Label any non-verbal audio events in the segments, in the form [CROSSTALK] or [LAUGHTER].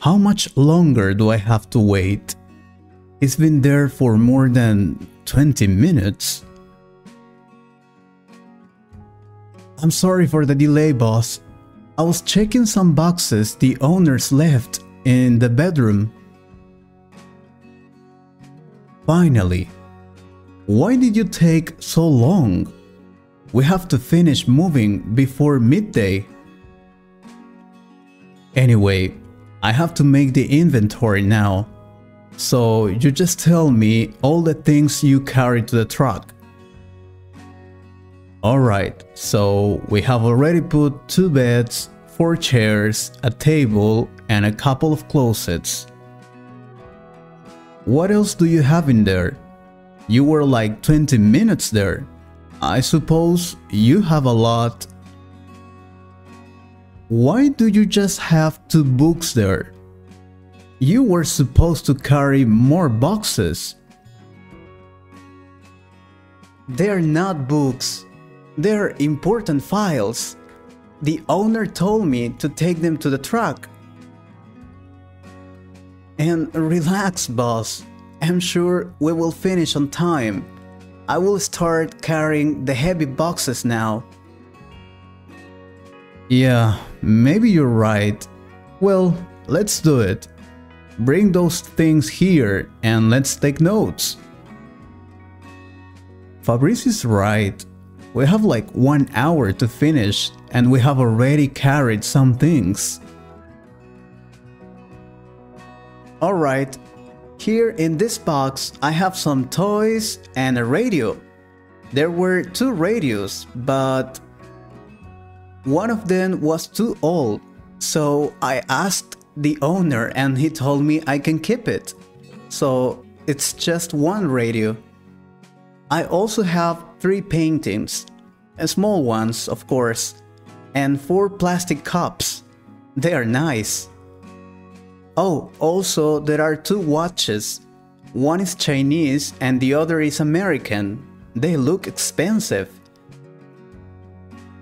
How much longer do I have to wait? It's been there for more than 20 minutes. I'm sorry for the delay, boss. I was checking some boxes the owners left in the bedroom. Finally. Why did you take so long? We have to finish moving before midday. Anyway, I have to make the inventory now. So you just tell me all the things you carry to the truck. Alright, so we have already put two beds, four chairs, a table, and a couple of closets. What else do you have in there? You were like 20 minutes there. I suppose you have a lot. Why do you just have two books there? You were supposed to carry more boxes. They're not books. They're important files. The owner told me to take them to the truck. And relax, boss. I'm sure we will finish on time. I will start carrying the heavy boxes now. Yeah, maybe you're right. Well, let's do it. Bring those things here and let's take notes. Fabrice is right. We have like one hour to finish and we have already carried some things. Alright, here in this box I have some toys and a radio. There were two radios, but one of them was too old, so I asked the owner and he told me I can keep it. So it's just one radio. I also have three paintings, small ones of course, and four plastic cups. They are nice. Oh, also there are two watches. One is Chinese and the other is American. They look expensive.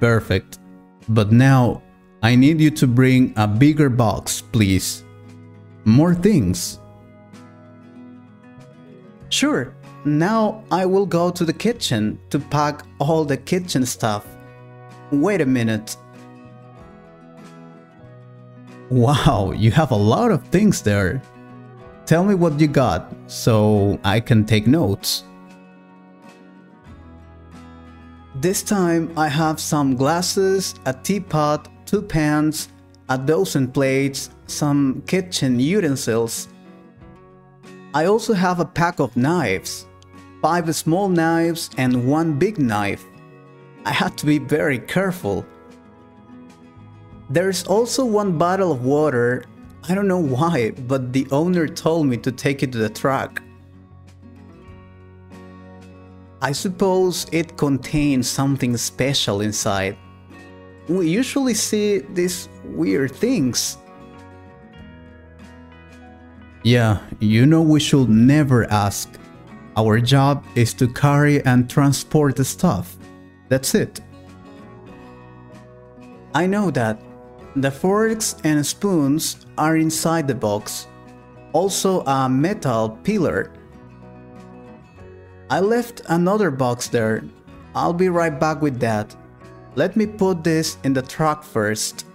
Perfect. But now I need you to bring a bigger box, please. More things. Sure, now I will go to the kitchen to pack all the kitchen stuff. Wait a minute. Wow, you have a lot of things there. Tell me what you got so I can take notes. This time I have some glasses, a teapot, two pans, a dozen plates, some kitchen utensils. I also have a pack of knives, five small knives and one big knife. I had to be very careful. There's also one bottle of water. I don't know why, but the owner told me to take it to the truck. I suppose it contains something special inside we usually see these weird things. Yeah, you know we should never ask. Our job is to carry and transport the stuff. That's it. I know that. The forks and spoons are inside the box. Also a metal pillar. I left another box there. I'll be right back with that. Let me put this in the truck first.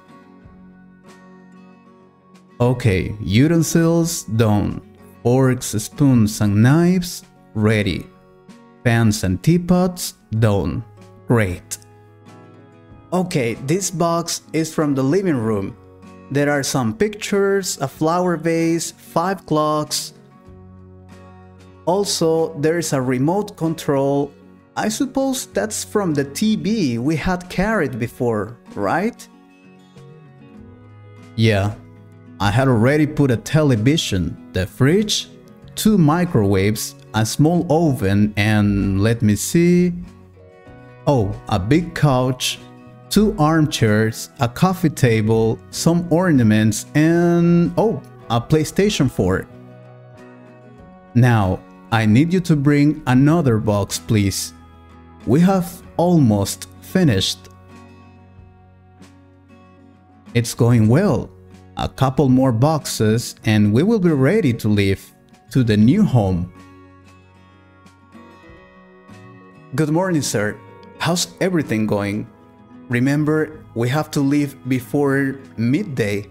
Okay, utensils done. Forks, spoons and knives ready. Pans and teapots done. Great. Okay, this box is from the living room. There are some pictures, a flower vase, five clocks. Also, there is a remote control I suppose that's from the TV we had carried before, right? Yeah, I had already put a television, the fridge, two microwaves, a small oven and let me see... Oh, a big couch, two armchairs, a coffee table, some ornaments and... oh, a PlayStation 4. Now, I need you to bring another box please. We have almost finished. It's going well. a couple more boxes, and we will be ready to leave to the new home. Good morning, sir. How's everything going? Remember, we have to leave before midday.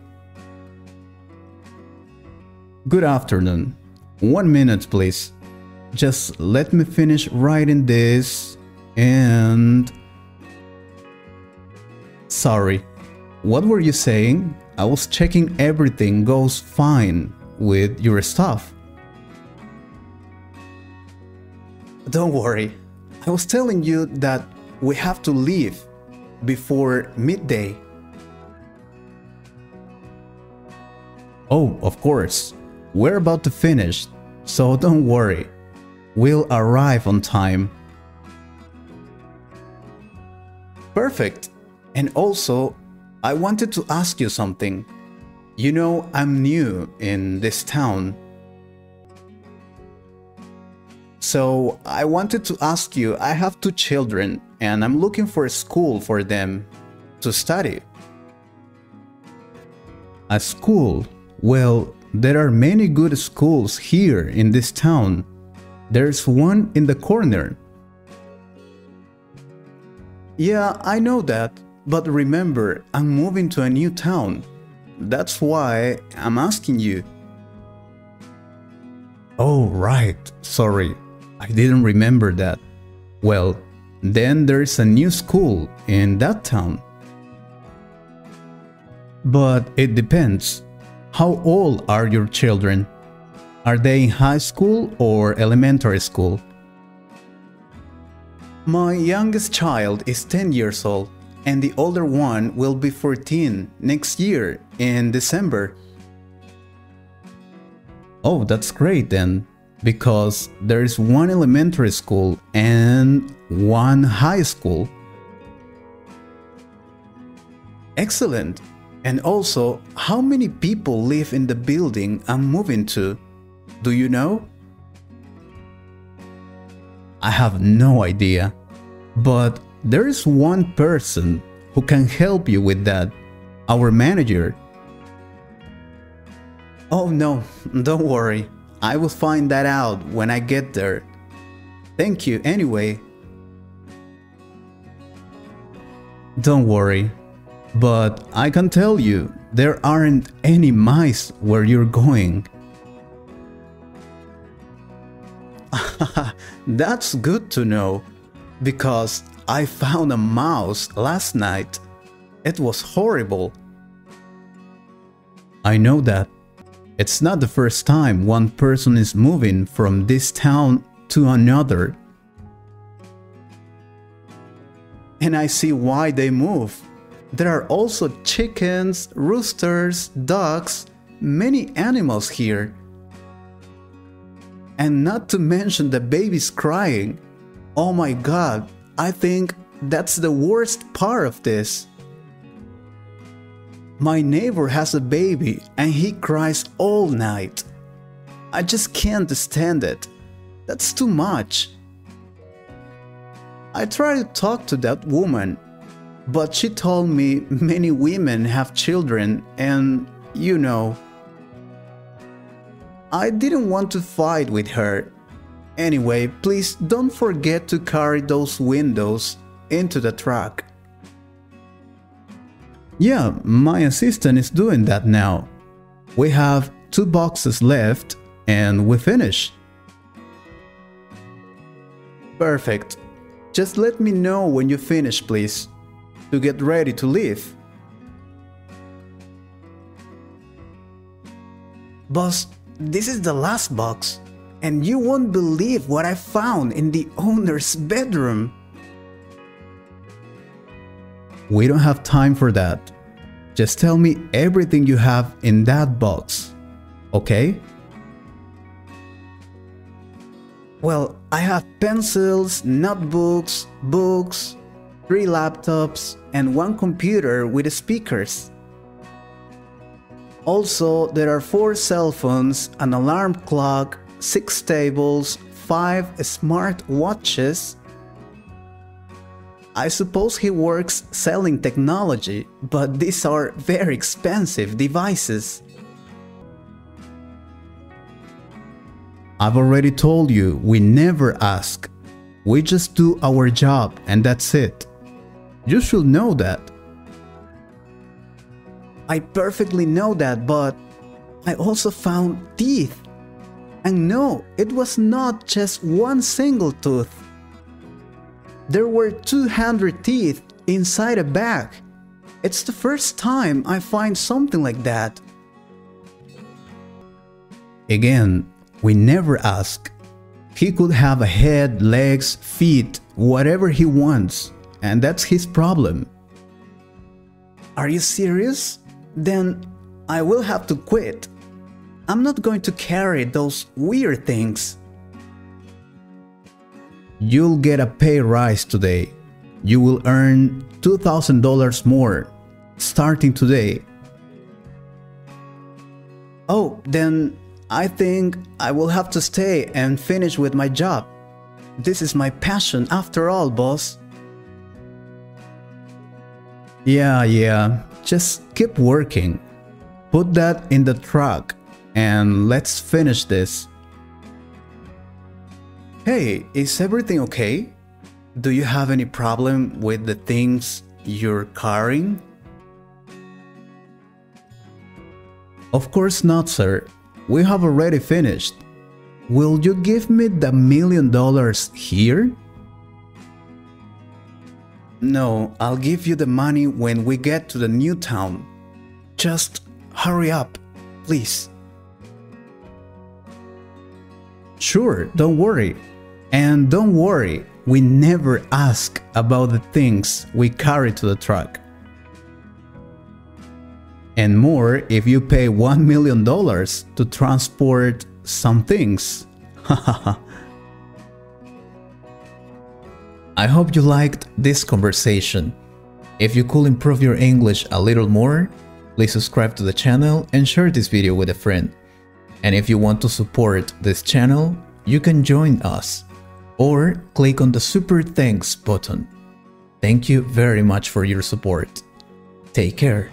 Good afternoon. One minute, please. Just let me finish writing this and. Sorry. What were you saying? I was checking everything goes fine with your stuff. Don't worry. I was telling you that we have to leave before midday. Oh, of course. We're about to finish, so don't worry. We'll arrive on time. Perfect. And also, I wanted to ask you something. You know, I'm new in this town. So, I wanted to ask you I have two children and I'm looking for a school for them to study. A school? Well, there are many good schools here in this town. There's one in the corner. Yeah, I know that, but remember, I'm moving to a new town. That's why I'm asking you. Oh, right. Sorry. I didn't remember that. Well, then there's a new school in that town. But it depends. How old are your children? Are they in high school or elementary school? My youngest child is 10 years old, and the older one will be 14 next year in December. Oh, that's great then, because there's one elementary school and one high school. Excellent. And also, how many people live in the building I'm moving to? Do you know? I have no idea. But there is one person who can help you with that our manager. Oh no, [LAUGHS] don't worry. I will find that out when I get there. Thank you anyway. Don't worry. But I can tell you, there aren't any mice where you're going. [LAUGHS] That's good to know, because I found a mouse last night. It was horrible. I know that. It's not the first time one person is moving from this town to another. And I see why they move. There are also chickens, roosters, ducks, many animals here. And not to mention the babies crying. Oh my god, I think that's the worst part of this. My neighbor has a baby and he cries all night. I just can't stand it. That's too much. I tried to talk to that woman but she told me many women have children and, you know. I didn't want to fight with her. Anyway, please don't forget to carry those windows into the truck. Yeah, my assistant is doing that now. We have two boxes left and we finish. Perfect. Just let me know when you finish, please to get ready to leave. Boss, this is the last box, and you won't believe what I found in the owner's bedroom. We don't have time for that. Just tell me everything you have in that box, okay? Well, I have pencils, notebooks, books, three laptops, and one computer with speakers. Also, there are four cell phones, an alarm clock, six tables, five smart watches. I suppose he works selling technology, but these are very expensive devices. I've already told you, we never ask. We just do our job and that's it. You should know that. I perfectly know that, but I also found teeth. And no, it was not just one single tooth. There were 200 teeth inside a bag. It's the first time I find something like that. Again, we never ask. He could have a head, legs, feet, whatever he wants, and that's his problem. Are you serious? Then I will have to quit. I'm not going to carry those weird things. You'll get a pay rise today. You will earn $2,000 more starting today. Oh, then I think I will have to stay and finish with my job. This is my passion after all, boss. Yeah, yeah, just keep working. Put that in the truck and let's finish this. Hey, is everything okay? Do you have any problem with the things you're carrying? Of course not, sir. We have already finished. Will you give me the million dollars here? No, I'll give you the money when we get to the new town. Just hurry up, please. Sure, don't worry. And don't worry, we never ask about the things we carry to the truck. And more if you pay $1 million to transport some things. [LAUGHS] I hope you liked this conversation. If you could improve your English a little more, please subscribe to the channel and share this video with a friend. And if you want to support this channel, you can join us or click on the super thanks button. Thank you very much for your support. Take care.